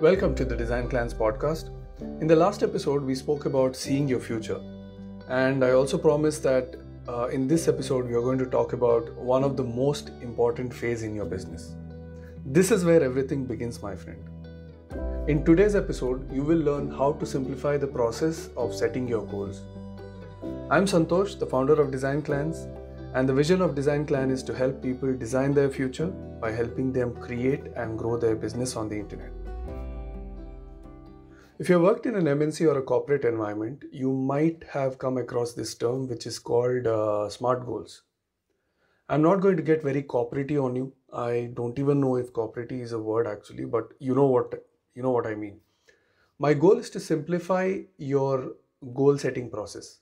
Welcome to the Design Clans podcast. In the last episode, we spoke about seeing your future. And I also promised that uh, in this episode, we are going to talk about one of the most important phase in your business. This is where everything begins, my friend. In today's episode, you will learn how to simplify the process of setting your goals. I'm Santhosh, the founder of Design Clans, and the vision of Design Clan is to help people design their future by helping them create and grow their business on the internet. If you have worked in an MNC or a corporate environment, you might have come across this term which is called uh, SMART goals. I'm not going to get very corporate on you. I don't even know if corporate is a word actually, but you know what you know what I mean. My goal is to simplify your goal setting process.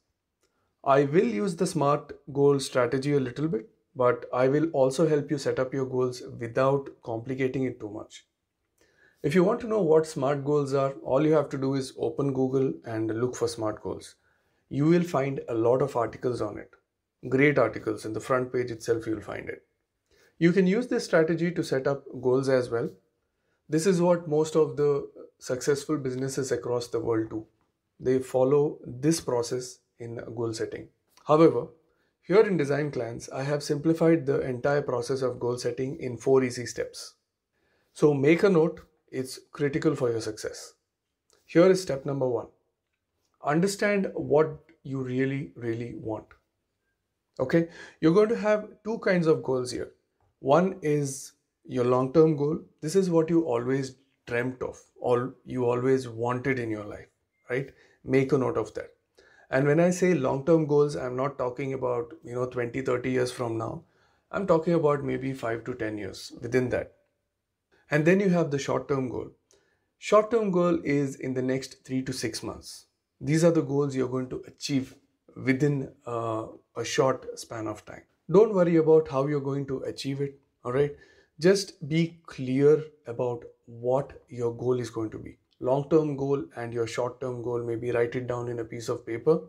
I will use the SMART goal strategy a little bit, but I will also help you set up your goals without complicating it too much. If you want to know what SMART goals are, all you have to do is open Google and look for SMART goals. You will find a lot of articles on it. Great articles in the front page itself, you'll find it. You can use this strategy to set up goals as well this is what most of the successful businesses across the world do. They follow this process in goal setting. However, here in Design Clans, I have simplified the entire process of goal setting in four easy steps. So make a note, it's critical for your success. Here is step number one understand what you really, really want. Okay, you're going to have two kinds of goals here. One is your long term goal this is what you always dreamt of all you always wanted in your life right make a note of that and when i say long term goals i'm not talking about you know 20 30 years from now. I'm talking about maybe 5 to 10 years within that. And then you have the short term goal. Short term goal is in the next 3 to 6 months. These are the goals you're going to achieve within uh, a short span of time. Don't worry about how you're going to achieve it all right? Just be clear about what your goal is going to be long term goal and your short term goal maybe write it down in a piece of paper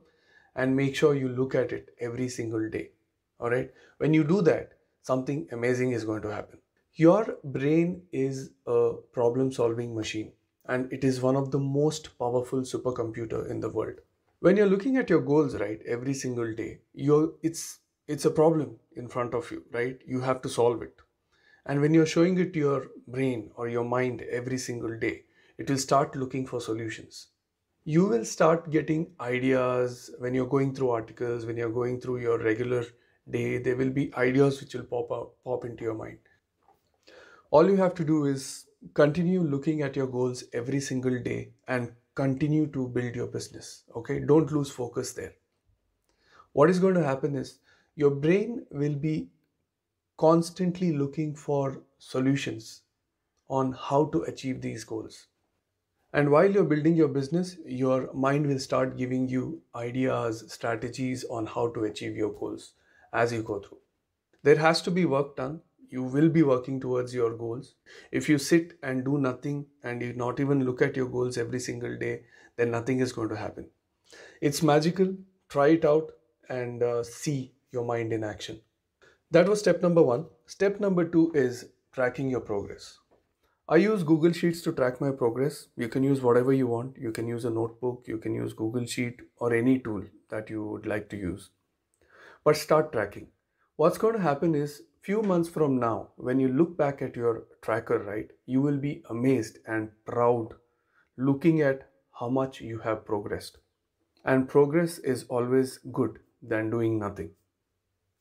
and make sure you look at it every single day all right? When you do that something amazing is going to happen. Your brain is a problem solving machine and it is one of the most powerful supercomputer in the world. When you're looking at your goals right every single day you're it's it's a problem in front of you right? You have to solve it. And when you're showing it to your brain or your mind every single day, it will start looking for solutions. You will start getting ideas when you're going through articles, when you're going through your regular day, there will be ideas which will pop up, pop into your mind. All you have to do is continue looking at your goals every single day and continue to build your business. Okay, don't lose focus there. What is going to happen is your brain will be constantly looking for solutions on how to achieve these goals. And while you're building your business, your mind will start giving you ideas, strategies on how to achieve your goals as you go through. There has to be work done. You will be working towards your goals. If you sit and do nothing and you not even look at your goals every single day, then nothing is going to happen. It's magical. Try it out and uh, see your mind in action. That was step number one. Step number two is tracking your progress. I use Google Sheets to track my progress. You can use whatever you want. You can use a notebook, you can use Google Sheet or any tool that you would like to use. But start tracking. What's going to happen is few months from now when you look back at your tracker, right, you will be amazed and proud looking at how much you have progressed. And progress is always good than doing nothing.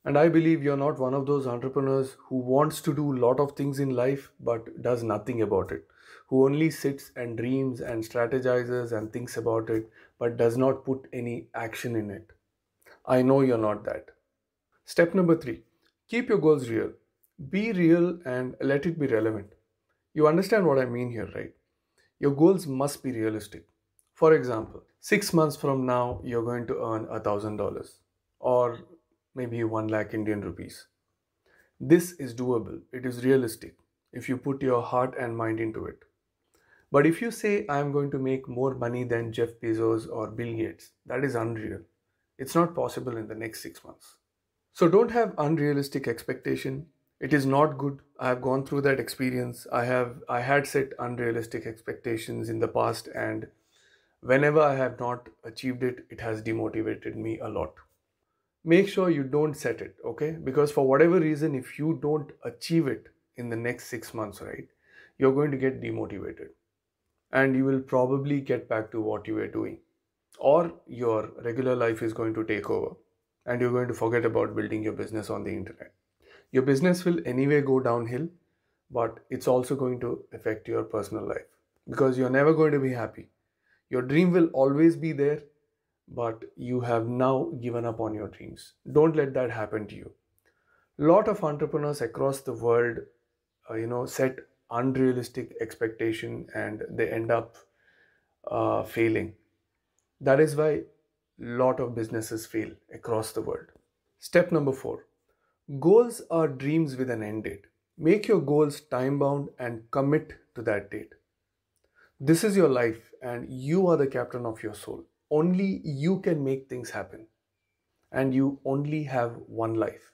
And I believe you're not one of those entrepreneurs who wants to do a lot of things in life but does nothing about it, who only sits and dreams and strategizes and thinks about it but does not put any action in it. I know you're not that. Step number three keep your goals real. Be real and let it be relevant. You understand what I mean here, right? Your goals must be realistic. For example, six months from now, you're going to earn a thousand dollars, or maybe 1 lakh Indian rupees. This is doable, it is realistic if you put your heart and mind into it. But if you say, I am going to make more money than Jeff Bezos or Bill Gates, that is unreal. It's not possible in the next six months. So don't have unrealistic expectation. it is not good i have gone through that experience i have i had set unrealistic expectations in the past and whenever i have not achieved it it has demotivated me a lot make sure you don't set it okay? Because for whatever reason if you don't achieve it in the next 6 months right you're going to get demotivated. And you will probably get back to what you were doing. Or your regular life is going to take over and you're going to forget about building your business on the internet. Your business will anyway go downhill but it's also going to affect your personal life because you're never going to be happy. Your dream will always be there but you have now given up on your dreams. Don't let that happen to you. Lot of entrepreneurs across the world uh, you know set unrealistic expectation and they end up uh, failing. That is why lot of businesses fail across the world. Step number 4 goals are dreams with an end date. Make your goals time bound and commit to that date. This is your life and you are the captain of your soul only you can make things happen and you only have one life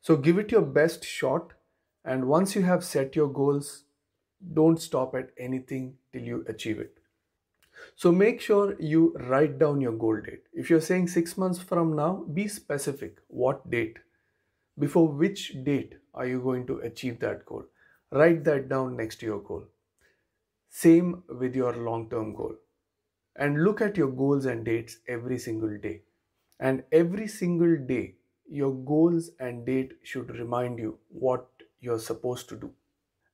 so give it your best shot and once you have set your goals, don't stop at anything till you achieve it. So make sure you write down your goal date. If you're saying six months from now, be specific. What date? Before which date are you going to achieve that goal? Write that down next to your goal. Same with your long term goal. And look at your goals and dates every single day. And every single day, your goals and date should remind you what you're supposed to do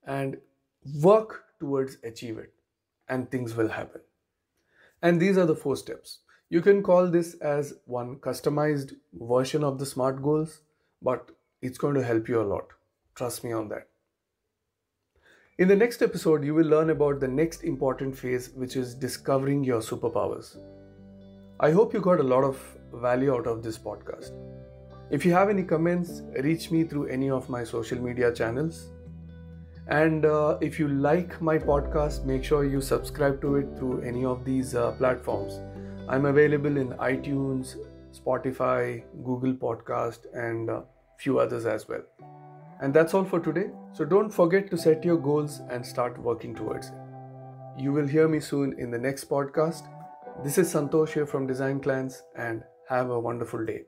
and work towards achieve it and things will happen. And these are the four steps. You can call this as one customized version of the smart goals but it's going to help you a lot. Trust me on that in the next episode you will learn about the next important phase which is discovering your superpowers i hope you got a lot of value out of this podcast if you have any comments, reach me through any of my social media channels. And uh, if you like my podcast, make sure you subscribe to it through any of these uh, platforms. I'm available in iTunes, Spotify, Google Podcast, and a uh, few others as well. And that's all for today. So don't forget to set your goals and start working towards it. You will hear me soon in the next podcast. This is Santhosh here from Design Clans, and have a wonderful day.